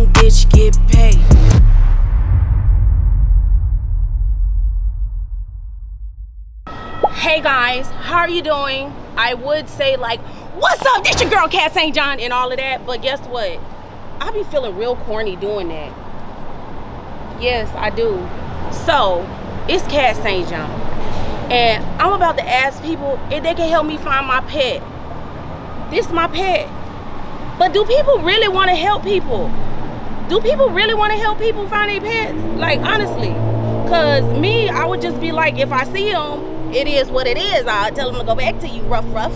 young bitch, get paid. Hey guys, how are you doing? I would say like, what's up? This your girl Kat St. John and all of that, but guess what? I be feeling real corny doing that. Yes, I do. So, it's Kat St. John. And I'm about to ask people if they can help me find my pet. This my pet. But do people really want to help people? Do people really want to help people find their pets? Like, honestly. Because me, I would just be like, if I see them, it is what it is. I'll tell them to go back to you, rough, rough.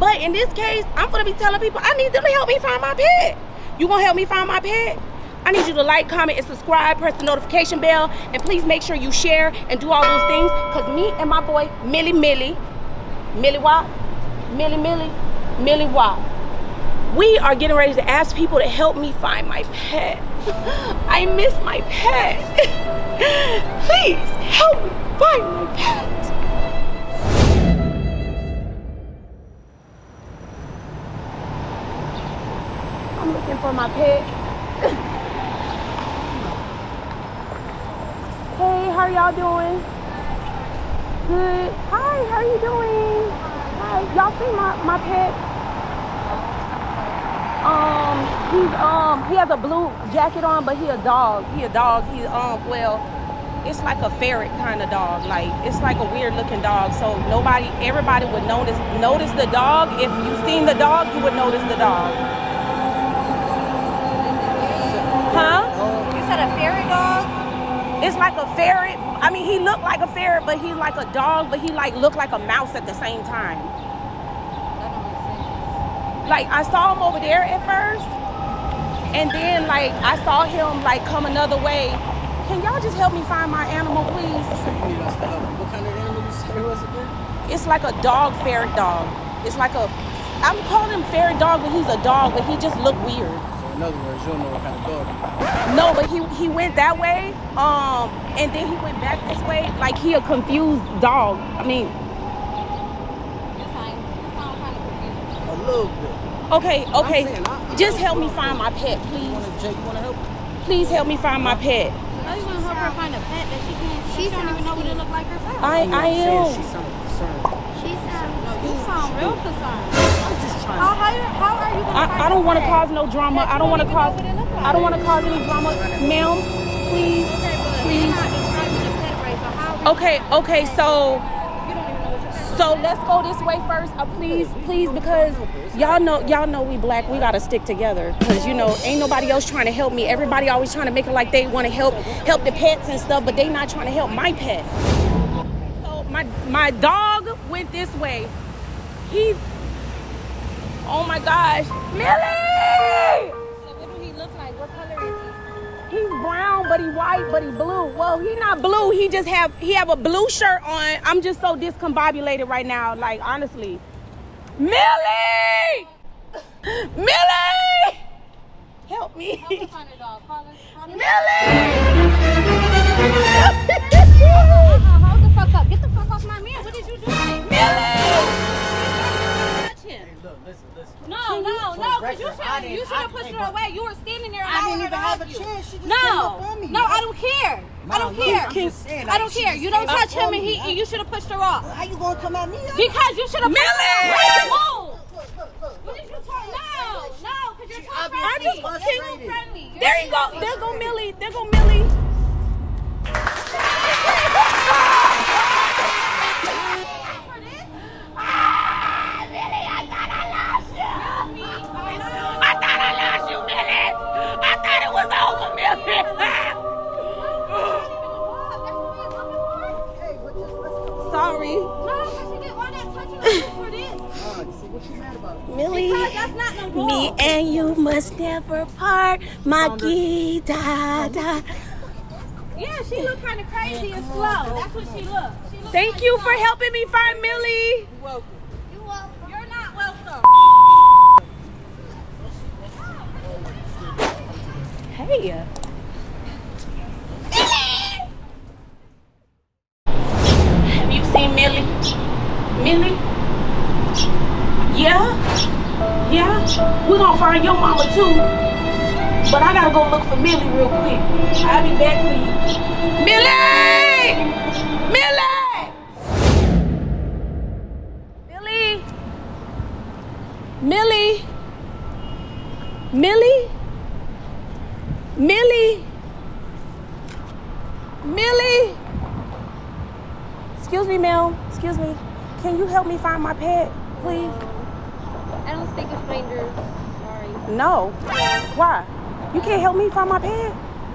But in this case, I'm going to be telling people, I need them to help me find my pet. You going to help me find my pet? I need you to like, comment, and subscribe, press the notification bell, and please make sure you share and do all those things. Because me and my boy, Millie Millie, Millie Wop, Millie Millie, Millie Wop, we are getting ready to ask people to help me find my pet. I miss my pet. please help me find my pet. I'm looking for my pet. hey, how are y'all doing? Good. Hi, how are you doing? Hi. Y'all see my, my pet? Um, he's um he has a blue jacket on, but he a dog. He a dog. He um well, it's like a ferret kind of dog. Like it's like a weird looking dog. So nobody, everybody would notice notice the dog. If you seen the dog, you would notice the dog. Huh? You said a fairy dog? It's like a ferret. I mean, he looked like a ferret, but he's like a dog, but he like looked like a mouse at the same time. That don't make sense. Like I saw him over there at first, and then like I saw him like come another way. Can y'all just help me find my animal, please? You need us to help. What kind of animal you said it was again? It's like a dog ferret dog. It's like a I'm calling him ferret dog, but he's a dog, but he just looked weird. So in other words, you don't know what kind of dog. No, but he he went that way, um, and then he went back this way, like he a confused dog. I mean, You sound, you sound kind of confused. A little bit. Okay, okay, saying, I- I just help me find my pet, You please. want to, Jake, you want to help? Please help me find my pet. How you gonna help her find a pet that she can't? She don't even know what it look like herself. I I I'm saying am. She sounded concerned. She sounds. No, you sound real concerned. I'm just trying How, how, how are you gonna find I, I don't want to pet? cause no drama. That I don't want to even know cause. what it look like? I don't want to cause any drama, ma'am. Please. Okay, but Please. you're not describing a pet right, so how are Okay, gonna find a okay. pet So so let's go this way first, uh, please, please, because y'all know y'all know we black. We gotta stick together, cause you know ain't nobody else trying to help me. Everybody always trying to make it like they want to help help the pets and stuff, but they not trying to help my pet. So my my dog went this way. He. Oh my gosh, Millie! He's brown, but he white, but he blue. Well, he not blue. He just have he have a blue shirt on. I'm just so discombobulated right now. Like honestly, Millie, Millie, help me, Help care. You don't touch him, and me. he. You should have pushed her off. How you gonna come at me? Because you should have. Millie! Move. Look, look, look, What look. did you talk? No, no, because you're too I friendly. just You're frustrated. too friendly. There you go. There go Millie. There go Millie. Must never part, my da da. Yeah, she look kind of crazy and slow. That's what she look. She look Thank kinda you for slow. helping me find Millie. You welcome. You welcome. You're not welcome. Hey. Have you seen Millie? Millie? Yeah, yeah. We're gonna find your mama too. But I gotta go look for Millie real quick. I'll be back for you. Millie! Millie! Millie! Millie! Millie? Millie? Millie? Excuse me, Mel. Excuse me. Can you help me find my pet, please? I don't speak with strangers. Sorry. No. Why? You can't help me find my pet?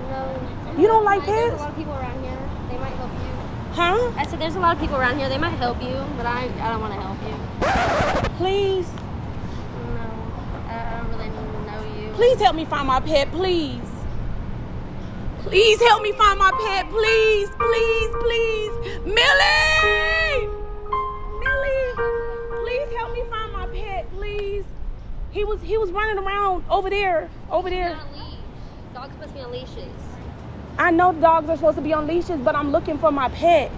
No. You don't like There's a pets? lot of people around here. They might help you. Huh? I said there's a lot of people around here. They might help you, but I I don't want to help you. Please. No. I, don't really know you. Please help me find my pet, please. Please help me find my pet, please, please, please. Millie! He was he was running around over there, over there. on a leash. Dogs supposed to be on leashes. I know dogs are supposed to be on leashes, but I'm looking for my pet.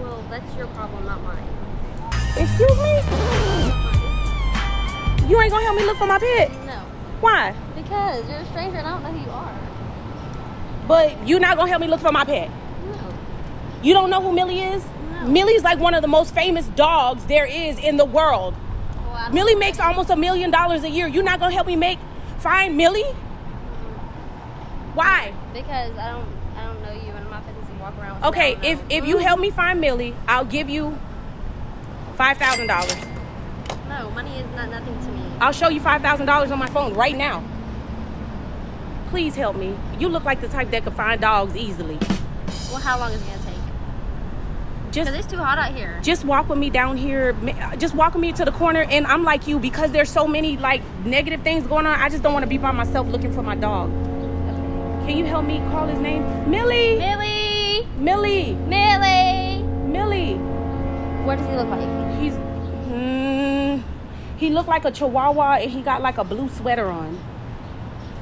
Well, that's your problem, not mine. Excuse me? You ain't gonna help me look for my pet? No. Why? Because you're a stranger and I don't know who you are. But you're not gonna help me look for my pet. No. You don't know who Millie is? No. Millie's like one of the most famous dogs there is in the world. Well, I don't Millie makes almost a million dollars a year. You're not gonna help me make find Millie? Why? Because I don't I don't know you and I'm not fit to walk around Okay, you. I don't if if you help me find Millie, I'll give you five thousand dollars. No, money is not nothing to me. I'll show you five thousand dollars on my phone right now. Please help me. You look like the type that could find dogs easily. Well, how long is it gonna take? Just it's too hot out here. just walk with me down here just walk with me to the corner and i'm like you because there's so many like negative things going on i just don't want to be by myself looking for my dog can you help me call his name millie Millie! millie Millie! millie What does he look like? he's hmm, he looked like a chihuahua and he got like a blue sweater on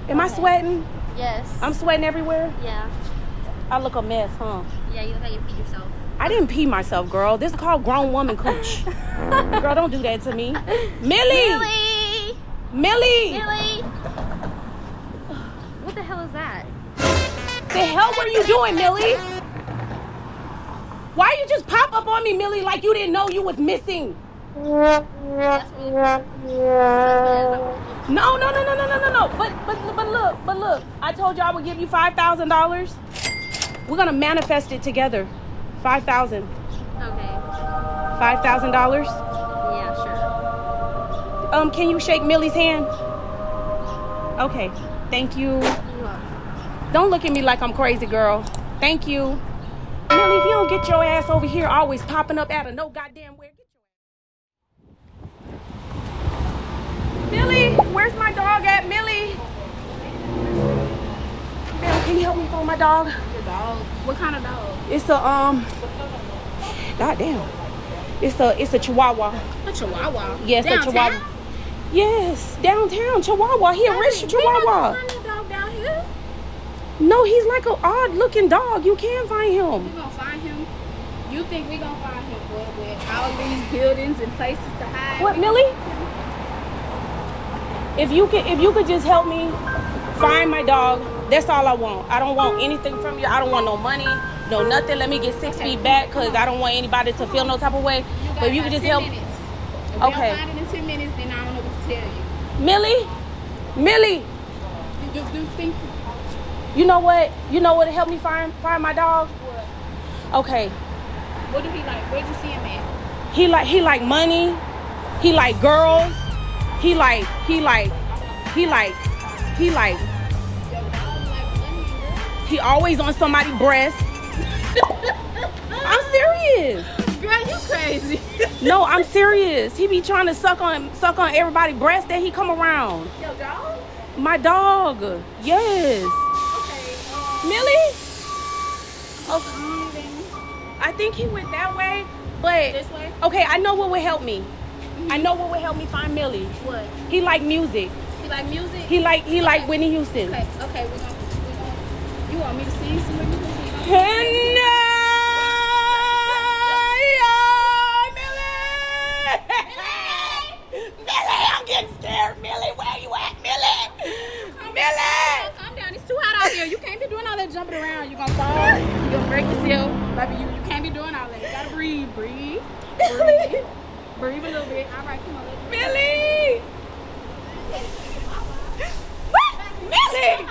am i sweating Yes. i'm sweating everywhere yeah. i look a mess huh Yeah, you look like you beat yourself. I didn't pee myself, girl. This is called grown woman cooch. girl, don't do that to me. Millie! Millie! Millie! Millie! What the hell is that? The hell were you doing, Millie? Why you just pop up on me, Millie, like you didn't know you was missing? That's me. That's. No, no, no, no, no, no, no, no. But but but look, but look. I told you I would give you five thousand dollars. We're gonna manifest it together. Five thousand. Okay. Five thousand dollars. Yeah, sure. Um, can you shake Millie's hand? Okay. Thank you. Don't look at me like I'm crazy, girl. Thank you. Millie, if you don't get your ass over here always popping up out of no goddamn where, get your. Millie, where's my dog at? Millie. Millie, can you help me find my dog? Dog. What kind of dog? It's a um goddamn. It's a it's a chihuahua. A chihuahua. Yes, a chihuahua. Yes, downtown chihuahua. He a rich chihuahua. no dog down here. No, he's like an odd looking dog. You can find him. We gonna find him. You think we gonna find him with, with all these buildings and places to hide? What, Millie? If you could, if you could just help me find my dog, that's all I want. I don't want anything from you. I don't want no money, no nothing. Let me get six feet back, cause I don't want anybody to feel no type of way. got But you could about just help, Minutes. If Okay. we don't find it in ten minutes, then I don't know what to tell you. Millie, Millie. You, do you think? You know what? You know what? Help me find find my dog. Okay. What do he like? Where'd you see him at? He like he like money. He like girls. He like he like he like he like he always on somebody's breast. I'm serious. Girl, you crazy. No, I'm serious. He be trying to suck on suck on everybody's breast that he come around. Your dog? My dog. Yes. Okay. Um, Millie? Okay. um, I think he went that way, but this way. okay, I know what would help me. I know what would help me find Millie. What? He like music. He like music? He like he like Whitney Houston. Okay, okay, we're gonna, you want me to some of your Millie! Millie! I'm getting scared. Millie, where you at, Millie? Millie! Down. It's too hot out here. You can't be doing all that jumping around. You going to fall. You going to break. Baby, you can't be doing all that. You got to breathe. Breathe. Breathe. breathe a little bit. All right, come on. Millie! Millie!